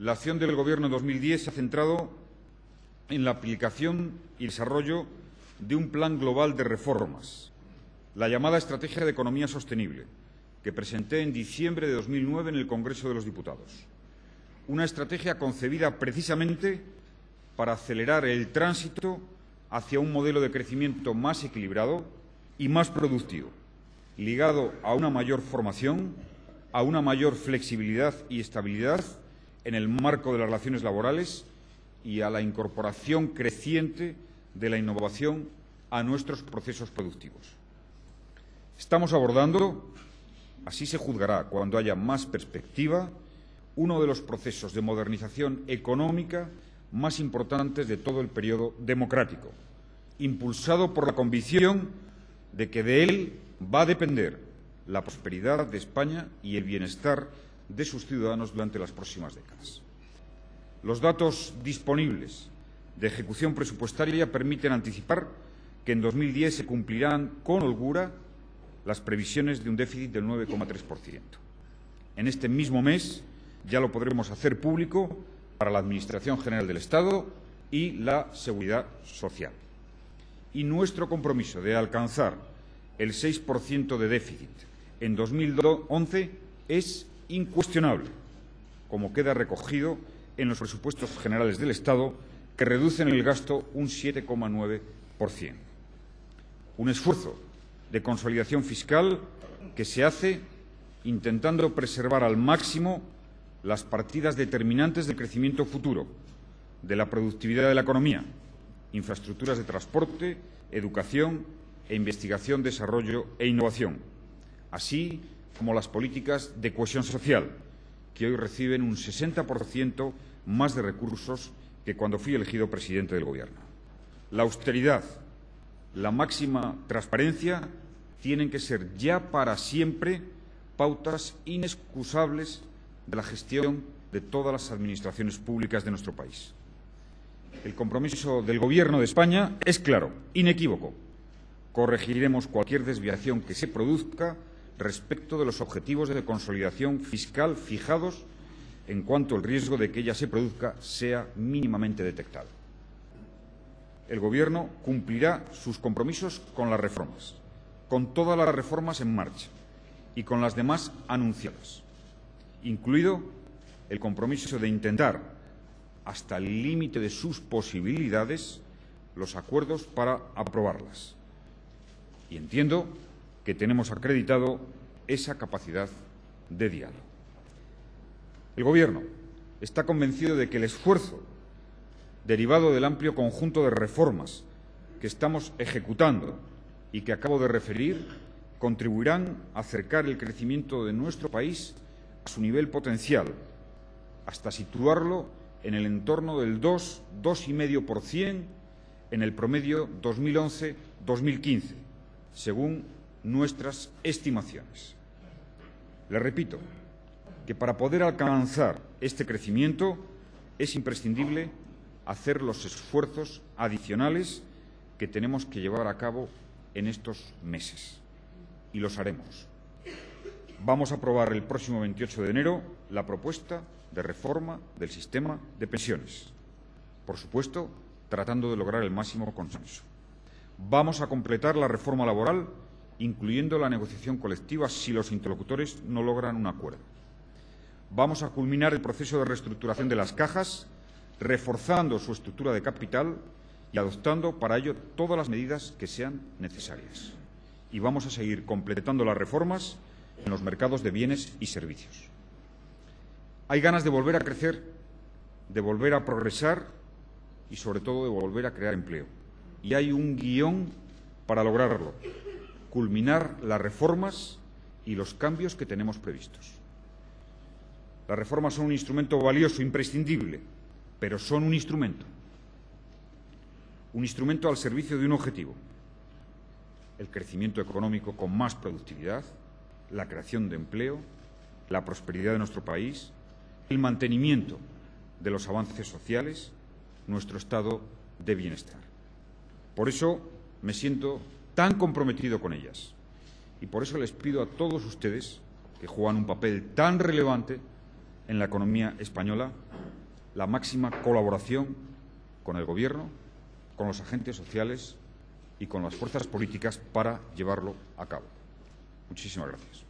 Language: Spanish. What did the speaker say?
la acción del Gobierno en 2010 se ha centrado en la aplicación y desarrollo de un plan global de reformas, la llamada Estrategia de Economía Sostenible, que presenté en diciembre de 2009 en el Congreso de los Diputados. Una estrategia concebida precisamente para acelerar el tránsito hacia un modelo de crecimiento más equilibrado y más productivo, ligado a una mayor formación, a una mayor flexibilidad y estabilidad en el marco de las relaciones laborales y a la incorporación creciente de la innovación a nuestros procesos productivos. Estamos abordando, así se juzgará cuando haya más perspectiva, uno de los procesos de modernización económica más importantes de todo el periodo democrático, impulsado por la convicción de que de él va a depender la prosperidad de España y el bienestar de sus ciudadanos durante las próximas décadas. Los datos disponibles de ejecución presupuestaria permiten anticipar que en 2010 se cumplirán con holgura las previsiones de un déficit del 9,3%. En este mismo mes ya lo podremos hacer público para la Administración General del Estado y la Seguridad Social. Y nuestro compromiso de alcanzar el 6% de déficit en 2011 es incuestionable, como queda recogido en los presupuestos generales del Estado, que reducen el gasto un 7,9%. Un esfuerzo de consolidación fiscal que se hace intentando preservar al máximo las partidas determinantes del crecimiento futuro, de la productividad de la economía, infraestructuras de transporte, educación e investigación, desarrollo e innovación, así como las políticas de cohesión social, que hoy reciben un 60% más de recursos que cuando fui elegido presidente del Gobierno. La austeridad, la máxima transparencia tienen que ser ya para siempre pautas inexcusables de la gestión de todas las administraciones públicas de nuestro país. El compromiso del Gobierno de España es claro, inequívoco. Corregiremos cualquier desviación que se produzca respecto de los objetivos de consolidación fiscal fijados en cuanto el riesgo de que ella se produzca sea mínimamente detectado. El Gobierno cumplirá sus compromisos con las reformas, con todas las reformas en marcha y con las demás anunciadas, incluido el compromiso de intentar, hasta el límite de sus posibilidades, los acuerdos para aprobarlas. Y entiendo que tenemos acreditado esa capacidad de diálogo. El Gobierno está convencido de que el esfuerzo derivado del amplio conjunto de reformas que estamos ejecutando y que acabo de referir contribuirán a acercar el crecimiento de nuestro país a su nivel potencial, hasta situarlo en el entorno del 2, 2,5% en el promedio 2011-2015, según nuestras estimaciones. Le repito que para poder alcanzar este crecimiento es imprescindible hacer los esfuerzos adicionales que tenemos que llevar a cabo en estos meses. Y los haremos. Vamos a aprobar el próximo 28 de enero la propuesta de reforma del sistema de pensiones. Por supuesto, tratando de lograr el máximo consenso. Vamos a completar la reforma laboral incluyendo la negociación colectiva si los interlocutores no logran un acuerdo. Vamos a culminar el proceso de reestructuración de las cajas, reforzando su estructura de capital y adoptando para ello todas las medidas que sean necesarias. Y vamos a seguir completando las reformas en los mercados de bienes y servicios. Hay ganas de volver a crecer, de volver a progresar y, sobre todo, de volver a crear empleo. Y hay un guion para lograrlo culminar las reformas y los cambios que tenemos previstos. Las reformas son un instrumento valioso, imprescindible, pero son un instrumento. Un instrumento al servicio de un objetivo, el crecimiento económico con más productividad, la creación de empleo, la prosperidad de nuestro país, el mantenimiento de los avances sociales, nuestro estado de bienestar. Por eso me siento tan comprometido con ellas. Y por eso les pido a todos ustedes, que juegan un papel tan relevante en la economía española, la máxima colaboración con el Gobierno, con los agentes sociales y con las fuerzas políticas para llevarlo a cabo. Muchísimas gracias.